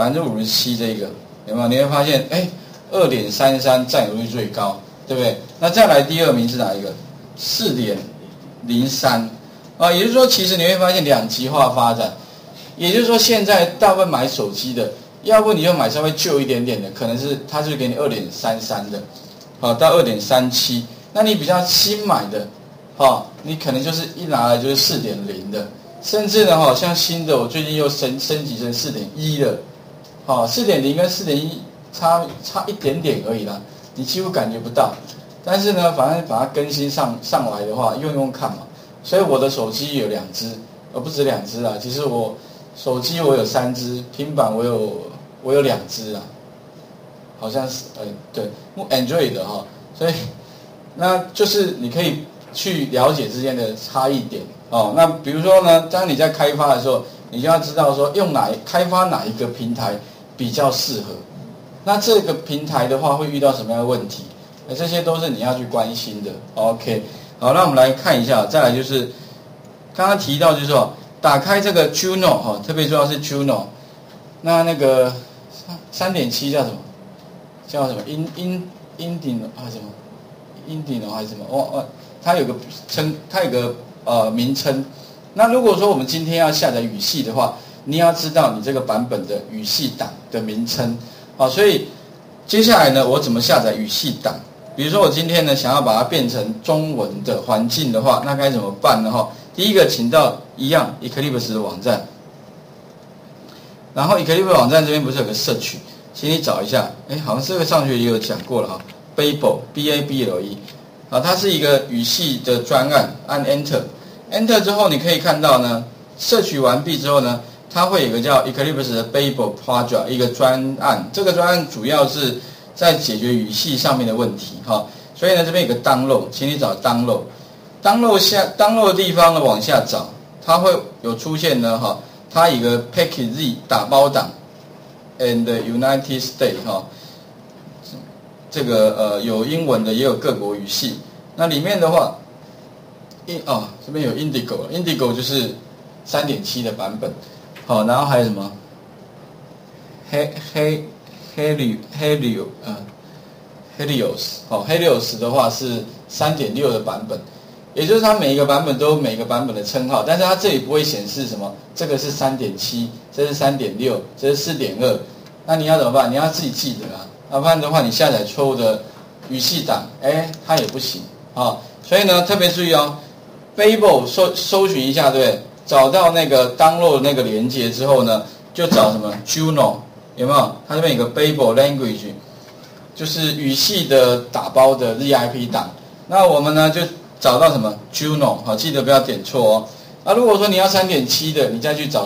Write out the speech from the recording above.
百分之五十七这个有没有？你会发现，哎，二点三三占有率最高，对不对？那再来第二名是哪一个？四点零三啊，也就是说，其实你会发现两极化发展，也就是说，现在大部分买手机的，要不你就买稍微旧一点点的，可能是它是给你二点三三的，好到二点三七，那你比较新买的，哈，你可能就是一拿来就是四点零的，甚至呢，哈，像新的我最近又升升级成四点一了，哦，四点零跟四点一差差一点点而已啦，你几乎感觉不到。但是呢，反正把它更新上上来的话，用用看嘛。所以我的手机有两只，而不止两只啊。其实我手机我有三只，平板我有我有两只啊，好像是呃对，Android 的哈。所以那就是你可以去了解之间的差异点哦。那比如说呢，当你在开发的时候，你就要知道说用哪开发哪一个平台比较适合。那这个平台的话会遇到什么样的问题？这些都是你要去关心的。OK，好，那我们来看一下，再来就是刚刚提到，就是说打开这个 Juno 哈，特别重要是 Juno，那那个三三点七叫什么？叫什么？In In Indino 还是什么？Indino 还是什么？哦哦，它有个称，它有个呃名称。那如果说我们今天要下载语系的话，你要知道你这个版本的语系档的名称。好，所以接下来呢，我怎么下载语系档？比如说我今天呢想要把它变成中文的环境的话，那该怎么办呢？哈，第一个请到一样 Eclipse 的网站，然后 Eclipse 网站这边不是有个社区，请你找一下，哎，好像这个上学也有讲过了哈，Babel B A B L E，啊，它是一个语系的专案，按 Enter，Enter 之后你可以看到呢，摄取完毕之后呢，它会有一个叫 Eclipse 的 Babel Project 一个专案，这个专案主要是。在解决语系上面的问题，哈，所以呢，这边有个 download，请你找 download，download 下 download 的地方呢，往下找，它会有出现呢，哈，它一个 package z 打包档，and United States 哈，这个呃有英文的，也有各国语系，那里面的话，一啊这边有 Indigo，Indigo 就是三点七的版本，好，然后还有什么，黑黑。Helio Helio 呃，Helios 哦，Helios 的话是三点六的版本，也就是它每一个版本都有每个版本的称号，但是它这里不会显示什么，这个是三点七，这是三点六，这是四点二，那你要怎么办？你要自己记得啊，要不然的话你下载错误的语系档，哎，它也不行啊。所以呢，特别注意哦，Babel 搜搜寻一下，对，找到那个 download 那个连接之后呢，就找什么 Juno。有没有？它这边有个 Babel Language，就是语系的打包的 ZIP 档。那我们呢就找到什么 Juno，好，记得不要点错哦。那如果说你要三点七的，你再去找。